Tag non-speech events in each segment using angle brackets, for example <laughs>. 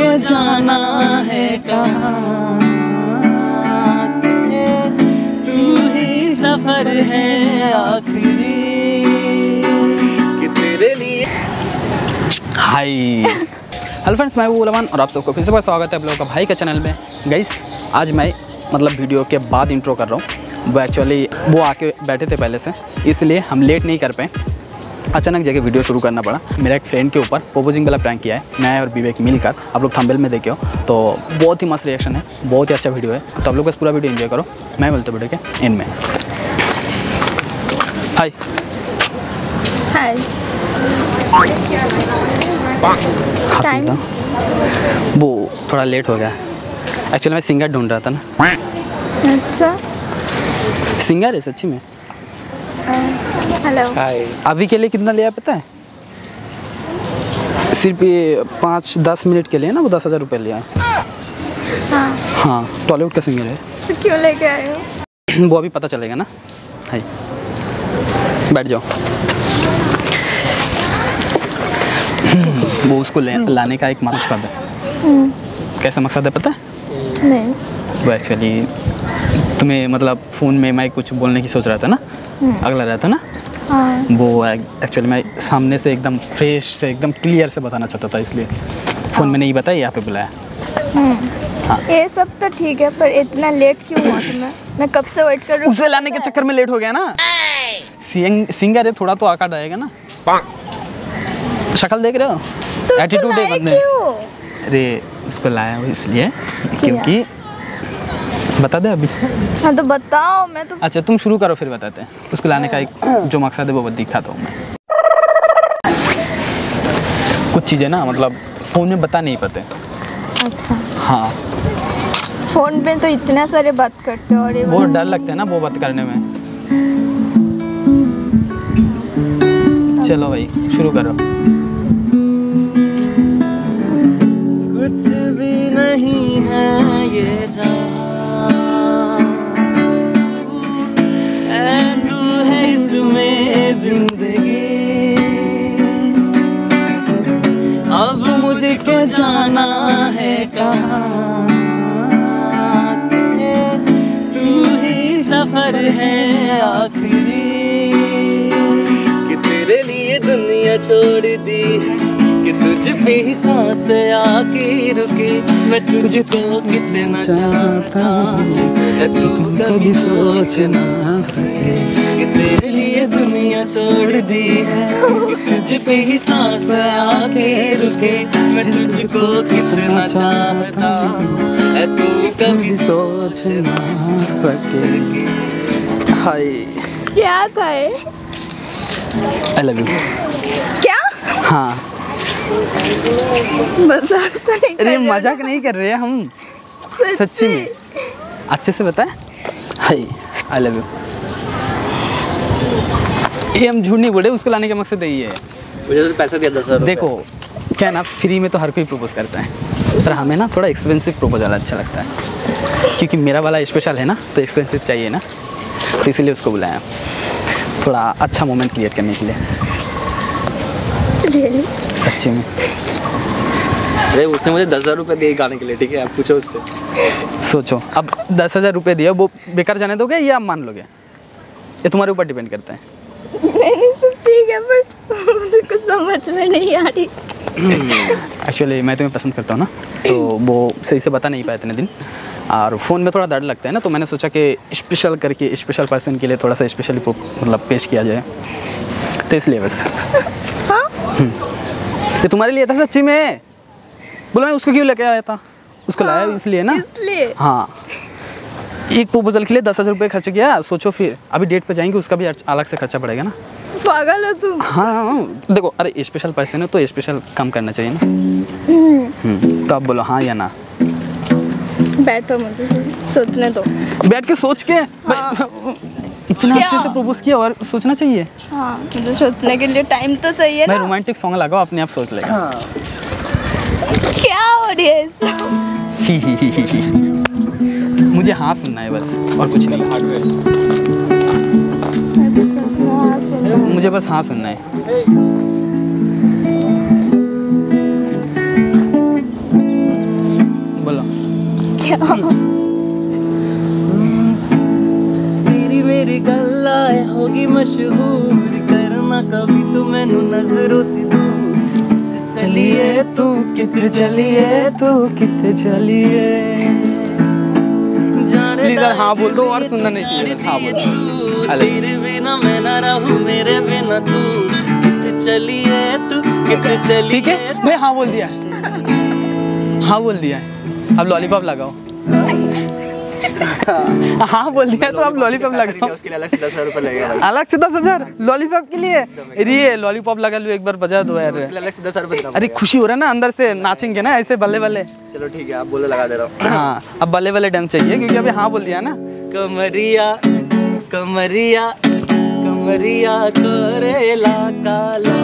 मुझको जाना है कहाँ तू ही सफ़र है आखिरी, कि तेरे लिए। हाय। हेलो फ्रेंड्स, मैं हूँ उलमान और आप सबको फिर से बार स्वागत है आप लोगों का भाई का चैनल में। गाइस आज मैं मतलब वीडियो के बाद इंट्रो कर रहा हूँ। वो एक्चुअली वो आके बैठे थे पहले से, इसलिए हम लेट नहीं कर पाए। अचानक जगह वीडियो शुरू करना पड़ा। मेरा एक फ्रेंड के ऊपर प्रोपोजिंग वाला प्रैंक किया है। मैं और विवेक मिलकर आप लोग थंबनेल में देखे हो। तो बहुत ही मस्त रिएक्शन है बहुत ही अच्छा वीडियो है। तो आप लोग बस पूरा वीडियो एंजॉय करो। मैं बोलते वीडियो के एंड में। हाय हाय वो थोड़ा लेट हो गया। एक्चुअली मैं सिंगर ढूंढ रहा था ना। अच्छा। सिंगर है सच्ची में? हेलो। हाय अभी के लिए कितना लिया पता है? सिर्फ़ ये पाँच दस मिनट के लिए ना वो दस हज़ार रुपये लिया है। हाँ। हाँ टॉलीवुड का सिंगर है। तो क्यों लेके आए हो? वो अभी पता चलेगा ना। हाय बैठ जाओ। वो उसको ले, लाने का एक मकसद है। कैसा मकसद है पता है? नहीं। वो एक्चुअली तुम्हें मतलब फ़ोन में मैं कुछ बोलने की सोच रहा था ना? अगला रहा था ना? हाँ। वो एक्चुअली मैं सामने से एकदम फ्रेश से एकदम क्लियर से बताना चाहता था इसलिए। फ़ोन में नहीं बताया यहाँ पे बुलाया। ये सब तो ठीक है पर इतना लेट क्यों हुआ तुम्हें? मैं कब से वेट कर रही हूँ? उसे लाने के चक्कर में लेट हो गया ना? सिंग, सिंगर है थोड़ा तो आकार आएगा ना? शक्ल देख रहे हो? तो एटीट्यूड है बंदे। अरे उसको लाया हूँ इसलिए क्योंकि बता दे अभी। हाँ तो बताओ मैं तो अच्छा तुम शुरू करो फिर बताते हैं। उसको लाने का एक जो मकसद है वो दिखाता हूँ मैं। कुछ चीज़ें ना मतलब फ़ोन में बता नहीं पाते। अच्छा। हाँ। फ़ोन पे तो इतना सारे बात करते हो और ये वो डर लगता है ना वो बात करने में। चलो भाई शुरू करो। जाना है कहाँ तू ही सफ़र है आखिरी। कि तेरे लिए दुनिया छोड़ दी कि तुझ पे ही सांस आके रुकी मैं तुझको कितना चाहता हूँ तू कभी सोच ना सके कि तेरे लिए दुनिया छोड़ दी है। तुझ पे ही सांस आके रुके मैं तुझको कितना चाहता हूँ तू कभी सोच ना सके। हाय। क्या था आई लव यू क्या? हाँ। मज़ाक तो नहीं कर अरे रहे मज़ाक नहीं कर रहे हैं हम। सच्ची। में। अच्छे से बताए। हाय आई लव यू ये हम झूठ नहीं बोले उसको लाने का मकसद यही है। मुझे तो पैसा दिया दस देखो क्या ना फ्री में तो हर कोई प्रपोज करता है। पर हमें ना थोड़ा एक्सपेंसिव प्रपोजल अच्छा लगता है। क्योंकि मेरा वाला स्पेशल है ना तो एक्सपेंसिव चाहिए ना। तो इसीलिए उसको बुलाया। थोड़ा अच्छा मोमेंट क्रिएट करने के लिए। Really? सच्ची में। अरे उसने मुझे दस हज़ार रुपये दिए गाने के लिए ठीक है? आप पूछो उससे। सोचो। अब दस हज़ार रुपये दिया वो बेकार जाने दोगे या आप मान लोगे? ये तुम्हारे ऊपर डिपेंड करता है। नहीं नहीं सब ठीक है पर मुझे कुछ समझ में नहीं आ रही। एक्चुअली मैं तुम्हें पसंद करता हूँ ना तो वो सही से बता नहीं पाए इतने दिन। और फ़ोन में थोड़ा डर लगता है ना तो मैंने सोचा कि स्पेशल करके स्पेशल पर्सन के लिए थोड़ा सा स्पेशली मतलब पेश किया जाए। तो इसलिए बस। हाँ? ये तुम्हारे लिए था सच्ची में? बोला मैं उसको क्यों लेके आया था? उसको लाया इसलिए ना? इसलिए। हाँ। एक प्रपोजल के लिए दस हज़ार रुपये खर्च किया सोचो फिर। अभी डेट पे जाएँगे उसका भी अलग से खर्चा पड़ेगा ना? पागल हो तुम। हाँ हाँ, देखो अरे स्पेशल पर्सन है तो स्पेशल कम करना चाहिए ना। हम्म, तो आप बोलो हाँ या ना? बैठो मुझे सोचने दो। बैठ के सोच के। भाई, इतना अच्छे से प्रपोज किया और सोचना चाहिए। हाँ मुझे सोचने के लिए टाइम तो चाहिए मैं रोमांटिक सॉन्ग लगाओ अपने आप सोच लेगा। क्या हो रही है। मुझे हाँ सुनना है बस और कुछ नहीं। अच्छा, हाँ, मुझे बस हाँ सुनना है। तेरी होगी मशहूर करना कभी तो मैनू नज़रों से दूर। चलिए तू कित चलिए तू कित चलिए। जाने हाँ बोल दो और सुनना नहीं चाहिए, हाँ बोल दो। तेरे बिना मैं ना रहूँ मेरे बिना तू। कित चलिए तू कित चलिए ठीक है? भाई हाँ बोल दिया। है हाँ बोल दिया। अब लॉलीपॉप लगाओ। <laughs> हाँ बोल दिया तो आप लॉलीपॉप लगा उसके लिए अलग से दस हज़ार लगेगा। अलग से दस हज़ार? लॉलीपॉप के लिए? अरे लॉलीपॉप लगा लो एक बार बजा दो यार। अलग से दस हज़ार अरे खुशी हो रहा है ना अंदर से नाचेंगे ना ऐसे बल्ले बल्ले। चलो ठीक है आप बोलो लगा दे रहा हूँ। हाँ अब बल्ले बल्ले डांस चाहिए क्योंकि अभी हाँ बोल दिया ना। कमरिया कमरिया कमरिया करेला काला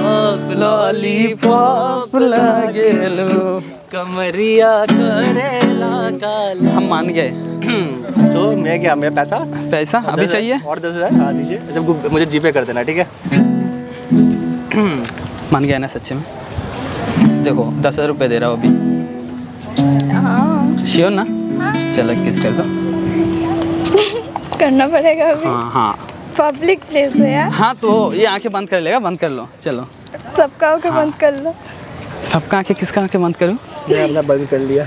लॉलीपॉप लगे लो। कमरिया करेला काला हम मान गए। <clears throat> तो मैं क्या मेरा पैसा? पैसा अभी चाहिए? और दस हज़ार? हाँ दीजिए। अच्छा मुझे जीपे कर देना ठीक है? <clears throat> मान गया ना सच्चे में? देखो दस हज़ार रुपये दे रहा हूँ अभी। हाँ। श्योर ना? चलो किस कर दो करना पड़ेगा अभी। हाँ हाँ। पब्लिक प्लेस है यार। हाँ तो ये आँखें बंद कर लेगा बंद कर लो। चलो। सबका आँखें बंद कर लो। सबका आँखें किसका आँखें बंद करूँ? मैं अपना बंद कर लिया।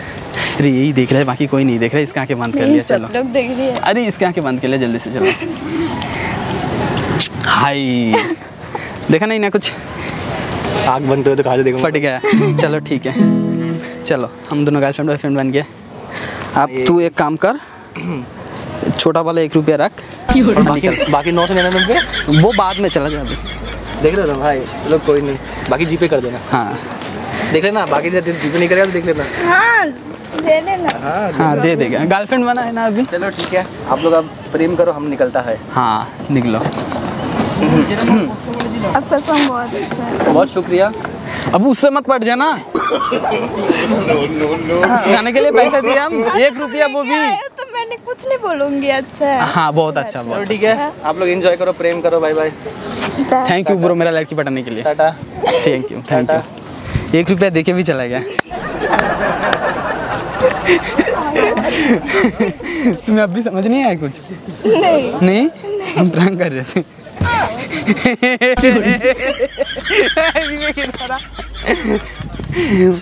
अरे यही देख रहा है बाकी कोई नहीं देख रहा है इसका आँखें बंद कर लिया चलो। लोग देख रही है। अरे इसके आँखें बंद कर लिया जल्दी से चलो। हाय। देखा नहीं ना कुछ? आग बंद करो तो कहा से देखूँगा? फट गया। चलो ठीक है। चलो हम दोनों गर्लफ्रेंड बॉयफ्रेंड बन गए। अब तू एक काम कर छोटा वाला एक रुपया रख। बाकी बाकी नौ सौ निन्यानवे वो बाद में चला जाए देख रहे हो भाई? चलो कोई नहीं। बाकी जीपे कर देना। हाँ। देख लेना बाकी जीपे नहीं करेगा तो देख लेना। हाँ दे देना। हाँ हाँ दे देगा। गर्लफ्रेंड बना है ना अभी? चलो ठीक है। आप लोग अब प्रेम करो हम निकलता है। हाँ निकलो। आपका सॉन्ग बहुत अच्छा है। बहुत शुक्रिया। अब उससे मत पट जाना। गाने के लिए पैसा दिया हम एक रुपया वो भी। तो मैंने कुछ नहीं बोलूँगी अच्छा हाँ। बहुत अच्छा चलो बहुत ठीक है। आप लोग एंजॉय करो प्रेम करो bye bye thank you bro मेरा लड़की पटाने के लिए। Tata thank you thank you एक रुपया देके भी चला गया। तुम्हें अब भी समझ नहीं आया कुछ? नहीं। नहीं नहीं। हम प्रैंक कर रहे थे।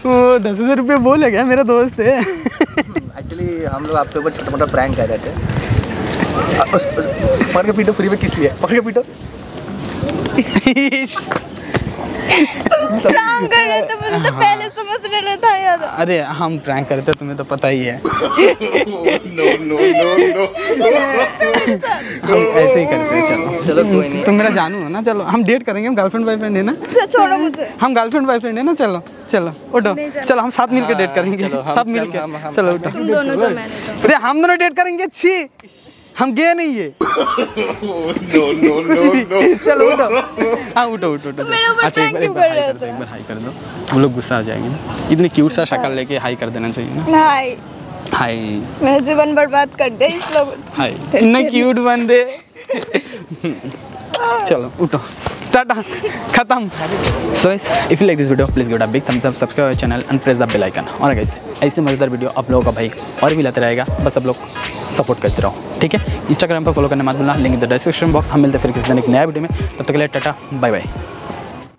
वो दस हज़ार रुपये बोले गया मेरा दोस्त है? एक्चुअली हम लोग आपके ऊपर छोटा मोटा प्रैंक कर रहे थे। उस, उस, पकड़ के पीटो फ्री में किस लिए? पकड़ के पीटो। काम कर रहे थे मुझे तो पहले समझ लेना था यार। अरे हम प्रैंक करते हैं, तुम्हें तो पता ही है। <laughs> <laughs> हम ऐसे ही करते हैं चलो। चलो कोई नहीं। तुम मेरा जानू हो ना चलो। हम डेट करेंगे हम गर्लफ्रेंड बॉयफ्रेंड है ना? अच्छा, छोड़ो मुझे। हम गर्लफ्रेंड बॉयफ्रेंड है ना? चलो चलो उठो। चलो। हम साथ मिलकर डेट करेंगे। सब मिलकर चलो उठो। तुम दोनों जो अरे हम दोनों डेट करेंगे छी। हम गए नहीं है <laughs> चलो उठो। हाँ उठो उठो उठो अच्छा एक बार एक बार हाई कर दो एक बार हाई कर दो। वो लोग गुस्सा आ जाएँगे ना। इतनी क्यूट सा शक्ल लेके हाई कर देना चाहिए ना। हाय हाय मेरा जीवन बर्बाद कर दिया इस लोग। हाय इतना क्यूट बन रहे। चलो उठो। टाटा। खत्म। So if you like this video please give a big thumbs up subscribe our channel and press the bell icon और गाइस ऐसे मज़ेदार वीडियो आप लोगों का भाई और भी लाते रहेगा। बस आप लोग सपोर्ट करते रहो, ठीक है? इंस्टाग्राम पर फॉलो करने मत भूलना लिंक द डिस्क्रिप्शन बॉक्स हम मिलते हैं फिर किसी दिन एक नया वीडियो में। तब तक के लिए टाटा बाय बाय